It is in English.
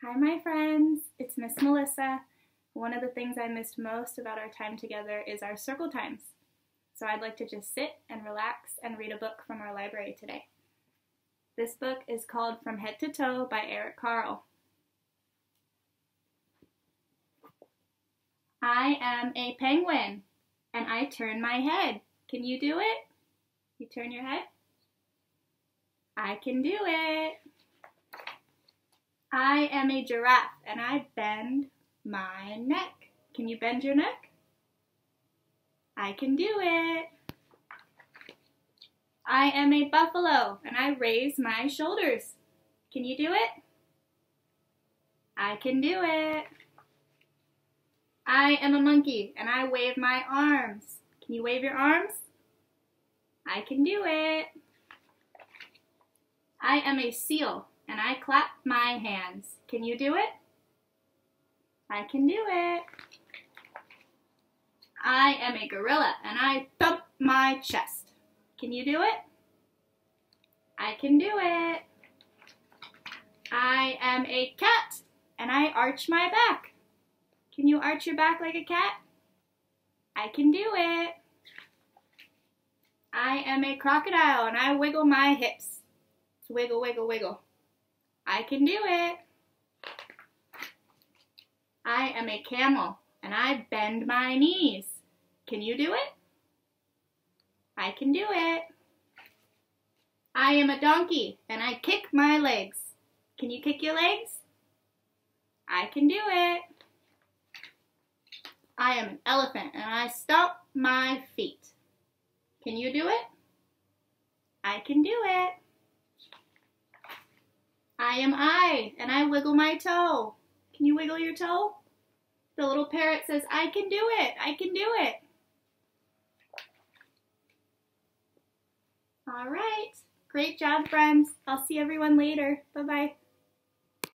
Hi, my friends. It's Miss Melissa. One of the things I missed most about our time together is our circle times. So I'd like to just sit and relax and read a book from our library today. This book is called From Head to Toe by Eric Carle. I am a penguin and I turn my head. Can you do it? You turn your head? I can do it. I am a giraffe and I bend my neck. Can you bend your neck? I can do it. I am a buffalo and I raise my shoulders. Can you do it? I can do it. I am a monkey and I wave my arms. Can you wave your arms? I can do it. I am a seal and I clap my hands. Can you do it? I can do it. I am a gorilla and I thump my chest. Can you do it? I can do it. I am a cat and I arch my back. Can you arch your back like a cat? I can do it. I am a crocodile and I wiggle my hips. It's wiggle, wiggle, wiggle. I can do it. I am a camel and I bend my knees. Can you do it? I can do it. I am a donkey and I kick my legs. Can you kick your legs? I can do it. I am an elephant and I stomp my feet. Can you do it? I can do it. Am I and I wiggle my toe. Can you wiggle your toe? The little parrot says, I can do it. I can do it. All right. Great job, friends. I'll see everyone later. Bye-bye.